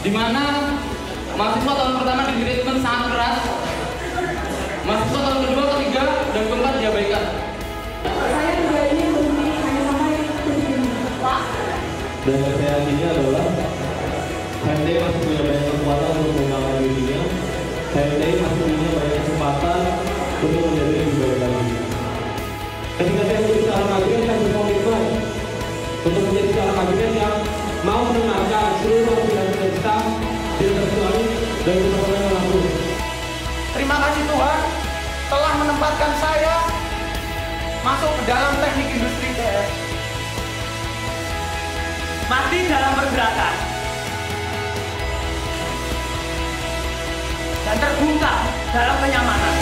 di mana mahasiswa tahun pertama di treatment sangat keras, mahasiswa tahun kedua, ketiga, dan keempat diabaikan. Saya juga ingin berhenti hanya sampai. Pak, dan saya ini adalah HMD masih punya banyak kesempatan untuk mengembangkan dirinya HMD masih punya banyak kesempatan untuk menjadi lebih baik lagi ketika saya Terima kasih Tuhan telah menempatkan saya masuk ke dalam teknik industri TS. mati dalam pergerakan dan terbuka dalam kenyamanan.